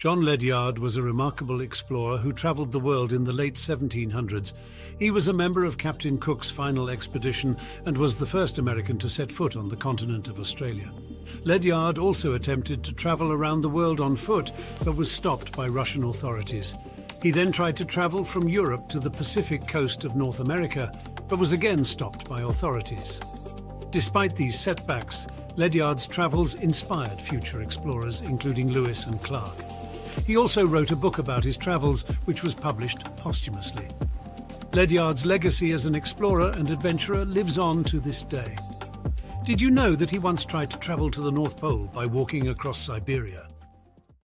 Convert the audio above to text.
John Ledyard was a remarkable explorer who travelled the world in the late 1700s. He was a member of Captain Cook's final expedition and was the first American to set foot on the continent of Australia. Ledyard also attempted to travel around the world on foot, but was stopped by Russian authorities. He then tried to travel from Europe to the Pacific coast of North America, but was again stopped by authorities. Despite these setbacks, Ledyard's travels inspired future explorers, including Lewis and Clark. He also wrote a book about his travels, which was published posthumously. Ledyard's legacy as an explorer and adventurer lives on to this day. Did you know that he once tried to travel to the North Pole by walking across Siberia?